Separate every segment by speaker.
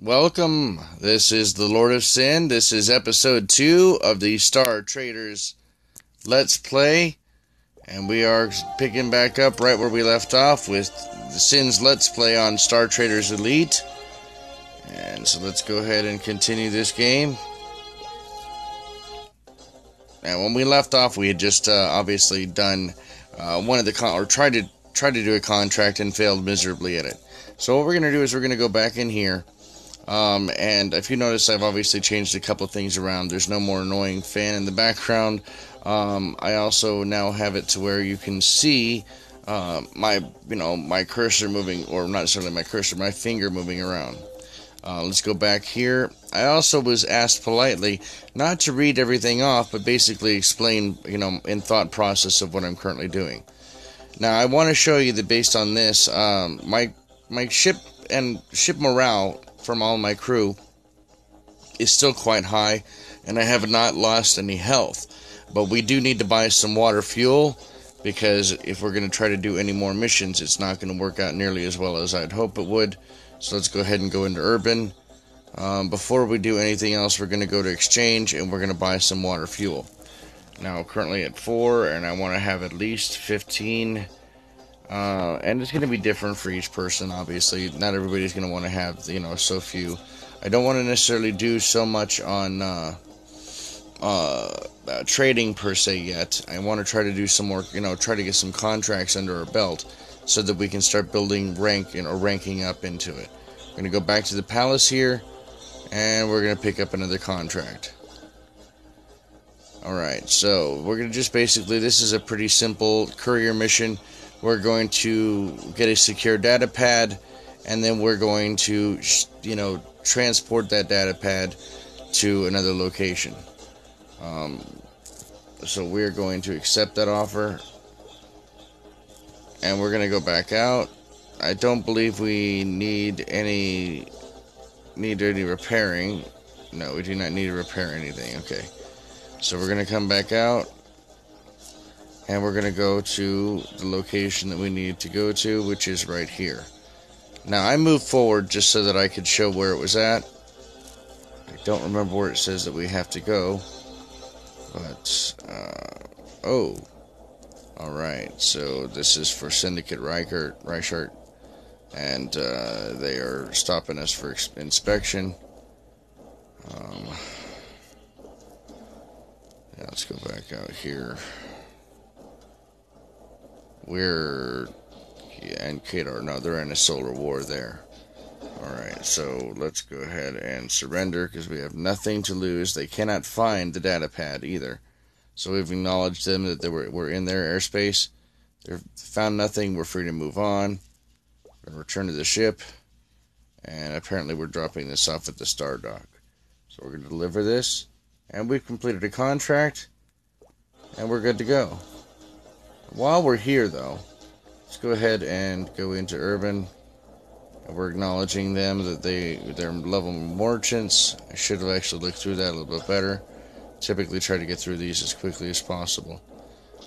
Speaker 1: Welcome. This is the Lord of Sin. This is episode two of the Star Traders Let's Play. And we are picking back up right where we left off with the Sins Let's Play on Star Traders Elite. And so let's go ahead and continue this game. And when we left off, we had just uh, obviously done uh, one of the con- or tried to tried to do a contract and failed miserably at it. So what we're gonna do is we're gonna go back in here um, and if you notice, I've obviously changed a couple things around. There's no more annoying fan in the background. Um, I also now have it to where you can see uh, my, you know, my cursor moving, or not necessarily my cursor, my finger moving around. Uh, let's go back here. I also was asked politely not to read everything off, but basically explain, you know, in thought process of what I'm currently doing. Now, I want to show you that based on this, um, my my ship and ship morale from all my crew is still quite high, and I have not lost any health. But we do need to buy some water fuel because if we're going to try to do any more missions, it's not going to work out nearly as well as I'd hope it would. So let's go ahead and go into urban. Um, before we do anything else, we're going to go to exchange and we're going to buy some water fuel. Now, currently at 4, and I want to have at least 15 uh, and it's going to be different for each person, obviously. Not everybody's going to want to have, you know, so few. I don't want to necessarily do so much on uh, uh, uh, trading per se yet. I want to try to do some more, you know, try to get some contracts under our belt so that we can start building rank you know, or ranking up into it. We're going to go back to the palace here and we're going to pick up another contract. Alright, so we're going to just basically, this is a pretty simple courier mission we're going to get a secure data pad and then we're going to you know transport that data pad to another location. Um, so we're going to accept that offer and we're going to go back out. I don't believe we need any need any repairing. No we do not need to repair anything. Okay. So we're going to come back out and we're going to go to the location that we need to go to, which is right here. Now, I moved forward just so that I could show where it was at. I don't remember where it says that we have to go, but, uh, oh, alright, so this is for Syndicate Reichert, Reichert, and uh, they are stopping us for inspection. Um, yeah, let's go back out here. We're and Kadar. No, they're in a solar war there. Alright, so let's go ahead and surrender because we have nothing to lose. They cannot find the data pad either. So we've acknowledged them that they were, we're in their airspace. They've found nothing. We're free to move on. We're going to return to the ship. And apparently we're dropping this off at the Star Dock. So we're going to deliver this. And we've completed a contract. And we're good to go. While we're here, though, let's go ahead and go into urban. We're acknowledging them that they they're level merchants. I should have actually looked through that a little bit better. Typically, try to get through these as quickly as possible.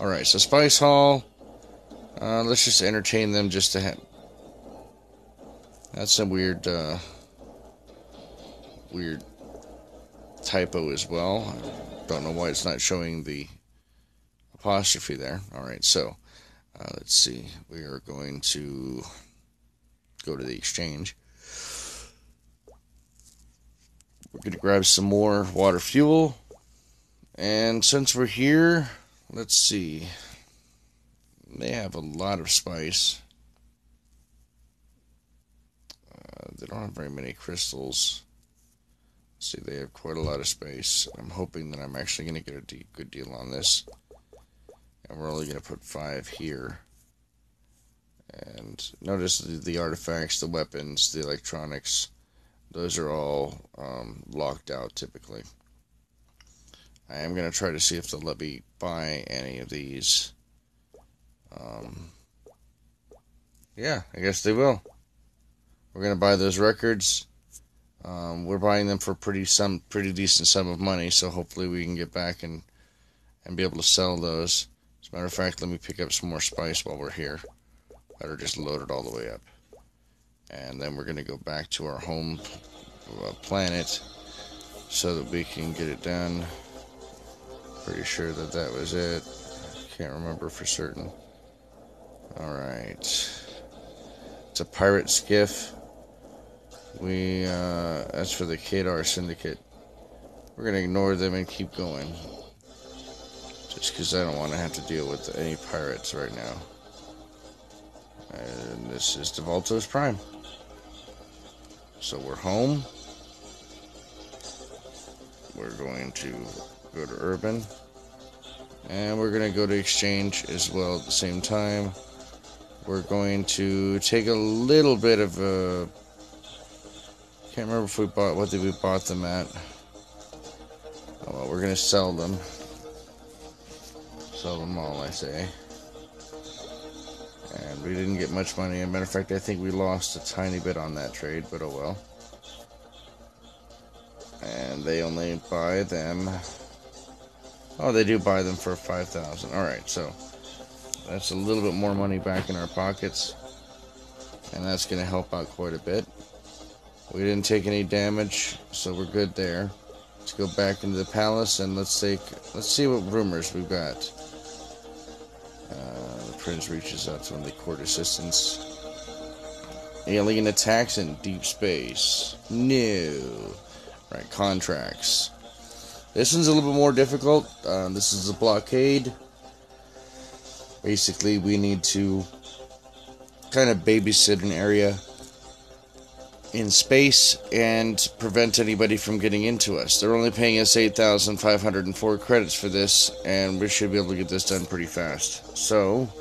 Speaker 1: All right, so Spice Hall. Uh, let's just entertain them just to have. That's some weird, uh, weird typo as well. I don't know why it's not showing the apostrophe there. All right, so uh, let's see. We are going to go to the exchange. We're going to grab some more water fuel. And since we're here, let's see. They have a lot of spice. Uh, they don't have very many crystals. See, they have quite a lot of space. I'm hoping that I'm actually going to get a good deal on this and we're only going to put five here. And notice the, the, artifacts, the weapons, the electronics, those are all um, locked out typically. I am going to try to see if they'll let me buy any of these. Um, yeah, I guess they will. We're going to buy those records. Um, we're buying them for pretty some pretty decent sum of money, so hopefully we can get back and and be able to sell those. Matter of fact, let me pick up some more spice while we're here. Better just load it all the way up. And then we're going to go back to our home uh, planet so that we can get it done. Pretty sure that that was it. Can't remember for certain. Alright. It's a pirate skiff. We, uh, as for the Kadar Syndicate, we're going to ignore them and keep going. Just because I don't want to have to deal with any pirates right now. And this is DeValtos Prime. So we're home. We're going to go to Urban. And we're going to go to Exchange as well at the same time. We're going to take a little bit of a... Can't remember if we bought... What did we bought them at? Oh, well, we're going to sell them. Sell them all, I say. And we didn't get much money. As a matter of fact, I think we lost a tiny bit on that trade, but oh well. And they only buy them. Oh, they do buy them for 5000 Alright, so that's a little bit more money back in our pockets. And that's going to help out quite a bit. We didn't take any damage, so we're good there. Let's go back into the palace and let's take let's see what rumors we've got. Prince reaches out to one of the court assistants. Alien attacks in deep space. No. Right, contracts. This one's a little bit more difficult. Uh, this is a blockade. Basically, we need to kind of babysit an area in space and prevent anybody from getting into us. They're only paying us 8,504 credits for this, and we should be able to get this done pretty fast. So,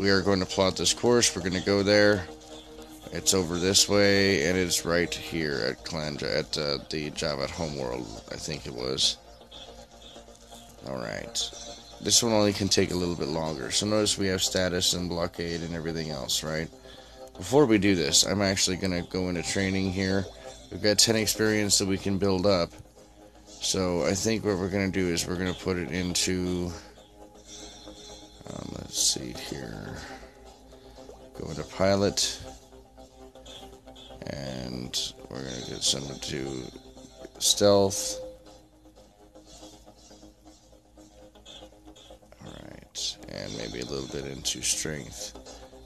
Speaker 1: we are going to plot this course. We're going to go there. It's over this way, and it's right here at Klanja, at uh, the Javat homeworld, I think it was. Alright. This one only can take a little bit longer. So notice we have status and blockade and everything else, right? Before we do this, I'm actually going to go into training here. We've got 10 experience that we can build up. So I think what we're going to do is we're going to put it into... Um, let's see here. Go into pilot. And we're going to get some to stealth. Alright, and maybe a little bit into strength.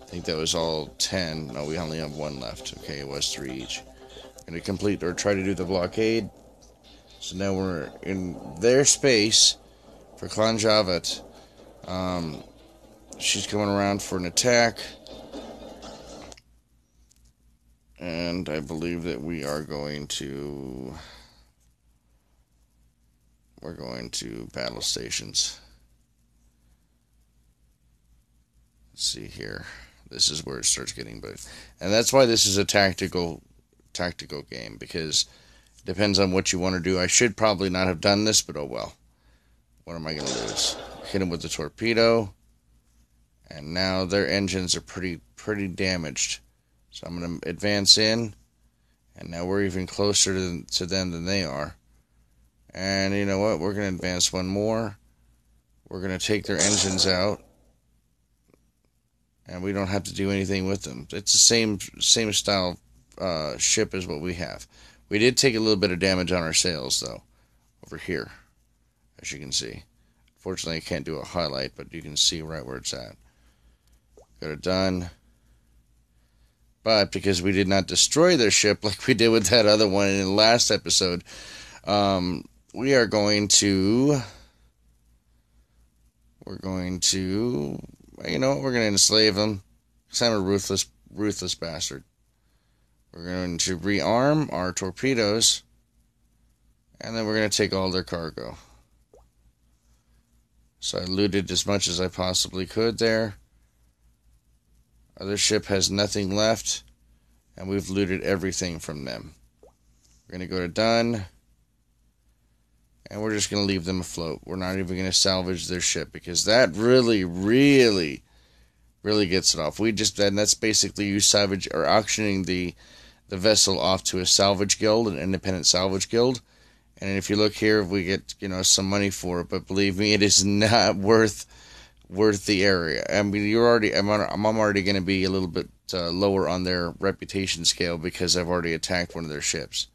Speaker 1: I think that was all 10. No, we only have one left. Okay, it was three each. Gonna complete or try to do the blockade. So now we're in their space for Clan. Um, she's coming around for an attack. And I believe that we are going to... We're going to battle stations. Let's see here. This is where it starts getting but and that's why this is a tactical tactical game because it depends on what you want to do. I should probably not have done this, but oh well. What am I going to lose? Hit him with the torpedo, and now their engines are pretty pretty damaged. So I'm going to advance in, and now we're even closer to, to them than they are. And you know what? We're going to advance one more. We're going to take their engines out and we don't have to do anything with them. It's the same same style uh, ship as what we have. We did take a little bit of damage on our sails though, over here, as you can see. Fortunately, I can't do a highlight, but you can see right where it's at. Got it done. But because we did not destroy their ship like we did with that other one in the last episode, um, we are going to. We're going to you know, we're going to enslave them. Because I'm a ruthless, ruthless bastard. We're going to rearm our torpedoes. And then we're going to take all their cargo. So I looted as much as I possibly could there. Other ship has nothing left. And we've looted everything from them. We're going to go to done and we're just going to leave them afloat. We're not even going to salvage their ship because that really, really, really gets it off. We just and that's basically you salvage or auctioning the the vessel off to a salvage guild, an independent salvage guild. And if you look here, we get you know some money for it, but believe me, it is not worth worth the area. I mean, you're already I'm I'm already going to be a little bit uh, lower on their reputation scale because I've already attacked one of their ships.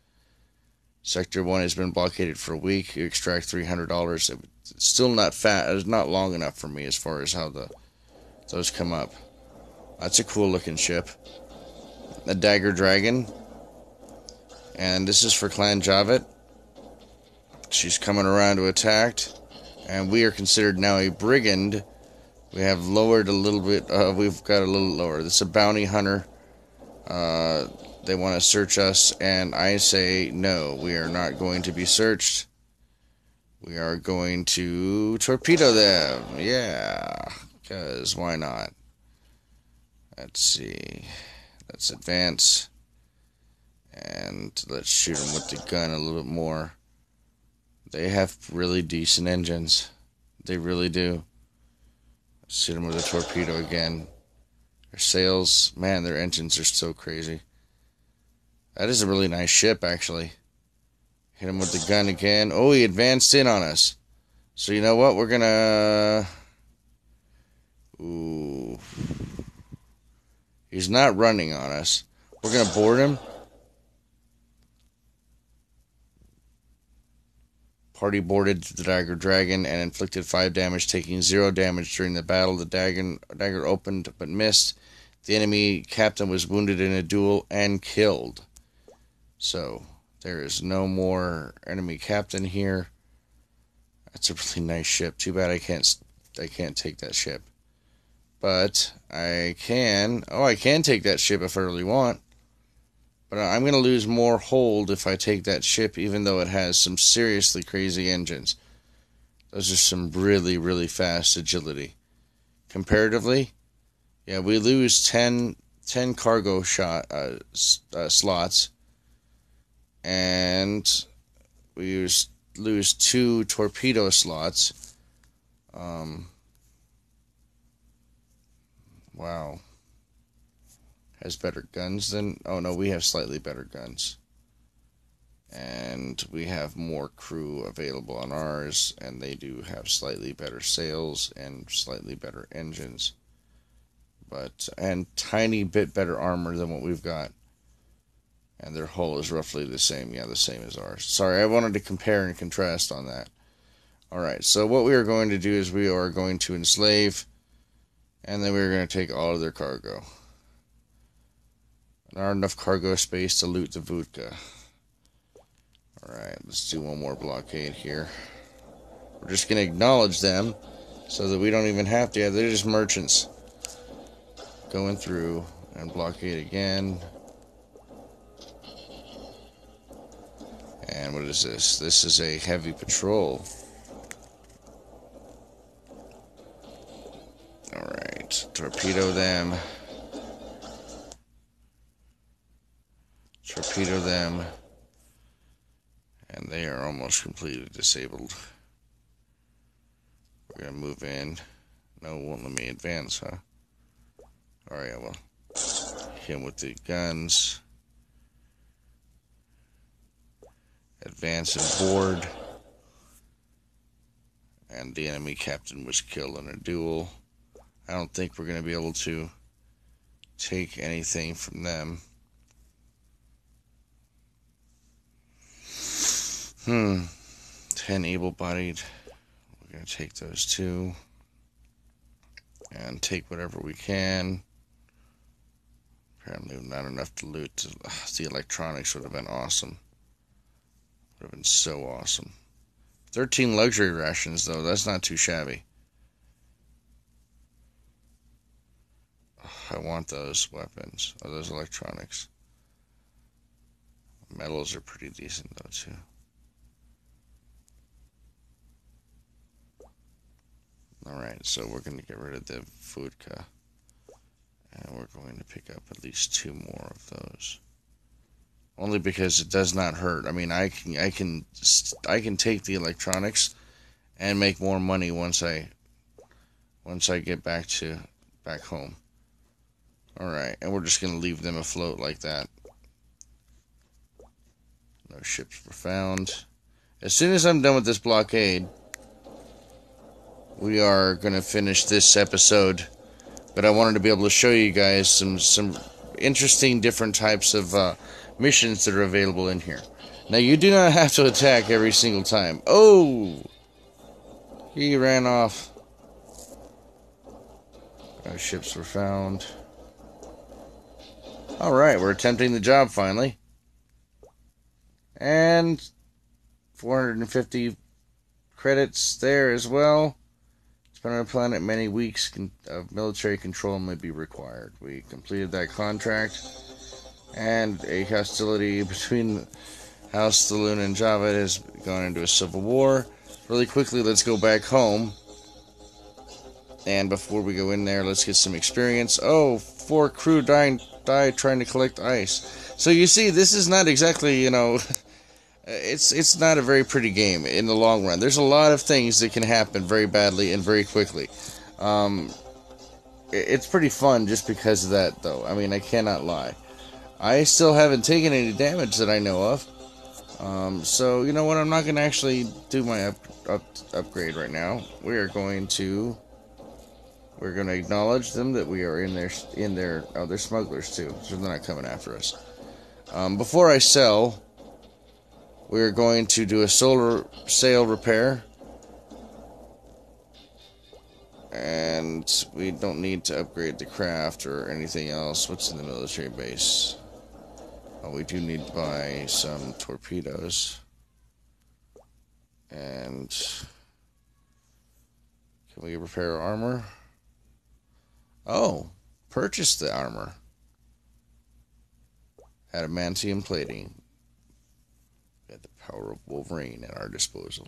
Speaker 1: Sector 1 has been blockaded for a week. You extract $300. It's still not fat. It's not long enough for me as far as how the those come up. That's a cool looking ship. A Dagger Dragon. And this is for Clan Javat. She's coming around to attack. And we are considered now a brigand. We have lowered a little bit. Uh, we've got a little lower. This is a bounty hunter. Uh, they want to search us, and I say no. We are not going to be searched. We are going to torpedo them. Yeah, because why not? Let's see. Let's advance. And let's shoot them with the gun a little bit more. They have really decent engines. They really do. Shoot them with a torpedo again. Their sails, man, their engines are so crazy. That is a really nice ship, actually. Hit him with the gun again. Oh, he advanced in on us. So you know what? We're gonna. Ooh. He's not running on us. We're gonna board him. Party boarded the Dagger Dragon and inflicted 5 damage, taking 0 damage during the battle. The dagger, dagger opened but missed. The enemy captain was wounded in a duel and killed. So, there is no more enemy captain here. That's a really nice ship. Too bad I can't I can't take that ship. But I can. Oh, I can take that ship if I really want. But I'm going to lose more hold if I take that ship, even though it has some seriously crazy engines. Those are some really, really fast agility. Comparatively, yeah, we lose 10, 10 cargo shot uh, uh, slots, and we use, lose two torpedo slots. Um, wow has better guns than. Oh no, we have slightly better guns. And we have more crew available on ours, and they do have slightly better sails and slightly better engines. But, and tiny bit better armor than what we've got. And their hull is roughly the same. Yeah, the same as ours. Sorry, I wanted to compare and contrast on that. Alright, so what we are going to do is we are going to enslave, and then we're going to take all of their cargo. Not enough cargo space to loot the vodka. Alright, let's do one more blockade here. We're just going to acknowledge them so that we don't even have to. Yeah, they're just merchants going through and blockade again. And what is this? This is a heavy patrol. Alright, torpedo them. Torpedo them, and they are almost completely disabled. We're gonna move in. No, won't let me advance, huh? Alright, well, him with the guns. Advance and board. And the enemy captain was killed in a duel. I don't think we're going to be able to take anything from them. Hmm. 10 able bodied. We're going to take those two. And take whatever we can. Apparently, not enough to loot. The electronics would have been awesome. Would have been so awesome. 13 luxury rations, though. That's not too shabby. I want those weapons. Oh, those electronics. Metals are pretty decent, though, too. Alright, so we're going to get rid of the vodka. And we're going to pick up at least two more of those. Only because it does not hurt. I mean, I can I can I can take the electronics and make more money once I once I get back to back home. All right, and we're just going to leave them afloat like that. No ships were found. As soon as I'm done with this blockade, we are going to finish this episode. But I wanted to be able to show you guys some some interesting different types of uh, missions that are available in here. Now, you do not have to attack every single time. Oh! He ran off. Our ships were found. Alright, we're attempting the job finally. And 450 credits there as well. Spend on a planet many weeks of uh, military control may be required. We completed that contract. And a hostility between House Saloon and Java has gone into a civil war. Really quickly, let's go back home. And before we go in there, let's get some experience. Oh, four crew dying, die trying to collect ice. So you see, this is not exactly, you know, it's it's not a very pretty game in the long run. There's a lot of things that can happen very badly and very quickly. Um, it's pretty fun just because of that, though. I mean, I cannot lie. I still haven't taken any damage that I know of. Um, so you know what? I'm not going to actually do my up, up, upgrade right now. We are going to we're going to acknowledge them that we are in their in their oh they're smugglers too, so they're not coming after us. Um, before I sell, we're going to do a solar sail repair. And we don't need to upgrade the craft or anything else. What's in the military base? Oh, we do need to buy some torpedoes. And can we repair armor? Oh, purchase the armor. Adamantium plating. We power of Wolverine at our disposal.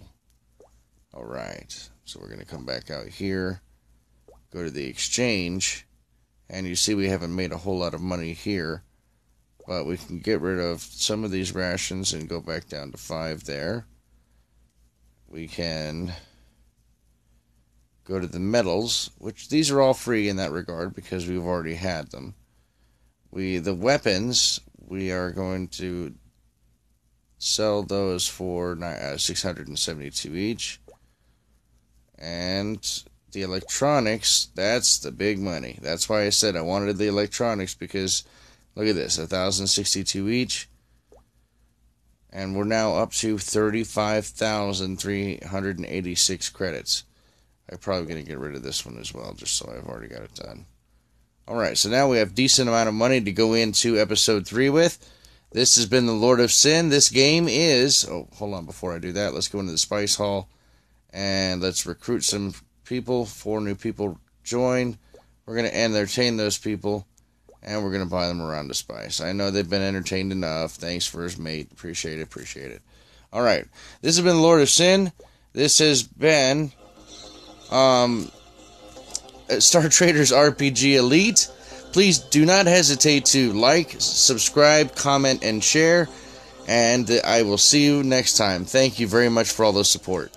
Speaker 1: Alright, so we're going to come back out here, go to the exchange, and you see we haven't made a whole lot of money here. But we can get rid of some of these rations and go back down to five there. We can go to the metals, which these are all free in that regard because we've already had them. We the weapons we are going to sell those for uh, 672 each. And the electronics, that's the big money. That's why I said I wanted the electronics because Look at this, 1,062 each. And we're now up to 35,386 credits. I'm probably going to get rid of this one as well, just so I've already got it done. Alright, so now we have decent amount of money to go into episode 3 with. This has been the Lord of Sin. This game is... Oh, hold on, before I do that, let's go into the Spice Hall. And let's recruit some people. Four new people join. We're going to entertain those people and we're going to buy them around to spice. I know they've been entertained enough. Thanks for his mate. Appreciate it. Appreciate it. All right. This has been the Lord of Sin. This has been um, Star Traders RPG Elite. Please do not hesitate to like, subscribe, comment, and share. And I will see you next time. Thank you very much for all the support.